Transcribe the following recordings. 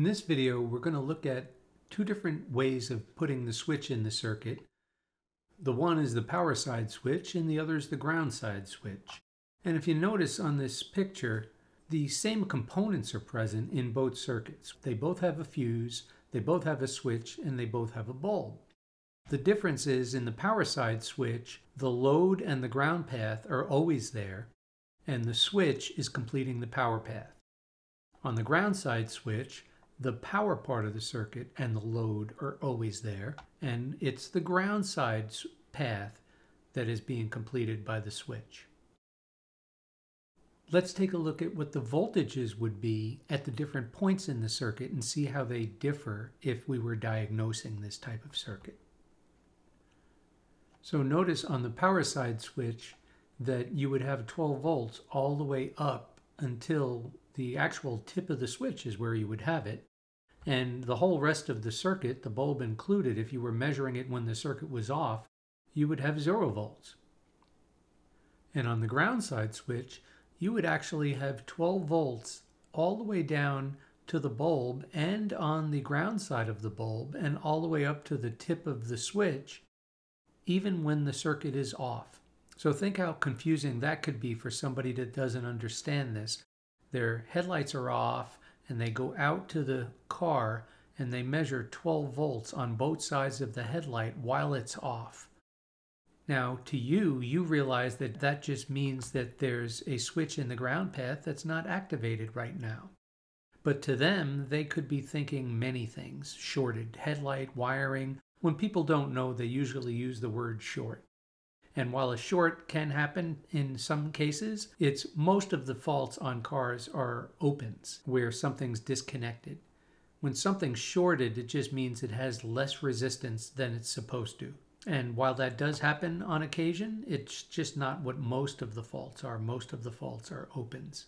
In this video, we're going to look at two different ways of putting the switch in the circuit. The one is the power side switch and the other is the ground side switch. And if you notice on this picture, the same components are present in both circuits. They both have a fuse, they both have a switch, and they both have a bulb. The difference is in the power side switch, the load and the ground path are always there, and the switch is completing the power path. On the ground side switch, the power part of the circuit and the load are always there, and it's the ground side path that is being completed by the switch. Let's take a look at what the voltages would be at the different points in the circuit and see how they differ if we were diagnosing this type of circuit. So notice on the power side switch that you would have 12 volts all the way up until the actual tip of the switch is where you would have it. And the whole rest of the circuit, the bulb included, if you were measuring it when the circuit was off, you would have zero volts. And on the ground side switch, you would actually have 12 volts all the way down to the bulb and on the ground side of the bulb and all the way up to the tip of the switch, even when the circuit is off. So think how confusing that could be for somebody that doesn't understand this. Their headlights are off and they go out to the car and they measure 12 volts on both sides of the headlight while it's off. Now, to you, you realize that that just means that there's a switch in the ground path that's not activated right now. But to them, they could be thinking many things shorted headlight, wiring. When people don't know, they usually use the word short. And while a short can happen in some cases, it's most of the faults on cars are opens where something's disconnected. When something's shorted, it just means it has less resistance than it's supposed to. And while that does happen on occasion, it's just not what most of the faults are. Most of the faults are opens.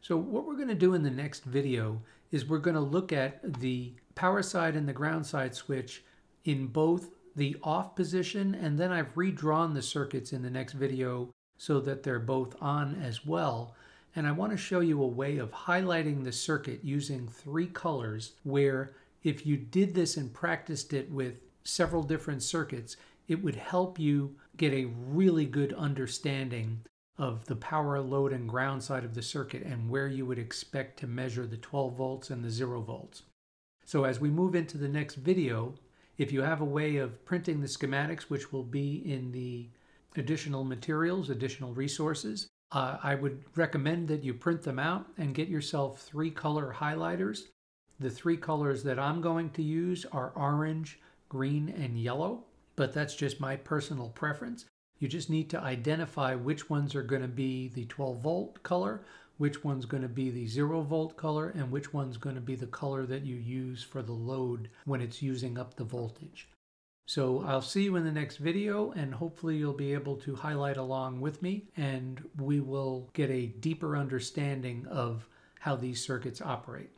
So what we're going to do in the next video is we're going to look at the power side and the ground side switch in both the off position and then I've redrawn the circuits in the next video so that they're both on as well. And I want to show you a way of highlighting the circuit using three colors where if you did this and practiced it with several different circuits, it would help you get a really good understanding of the power, load, and ground side of the circuit and where you would expect to measure the 12 volts and the 0 volts. So as we move into the next video, if you have a way of printing the schematics, which will be in the additional materials, additional resources, uh, I would recommend that you print them out and get yourself three color highlighters. The three colors that I'm going to use are orange, green, and yellow, but that's just my personal preference. You just need to identify which ones are going to be the 12 volt color, which one's going to be the 0 volt color, and which one's going to be the color that you use for the load when it's using up the voltage. So I'll see you in the next video and hopefully you'll be able to highlight along with me and we will get a deeper understanding of how these circuits operate.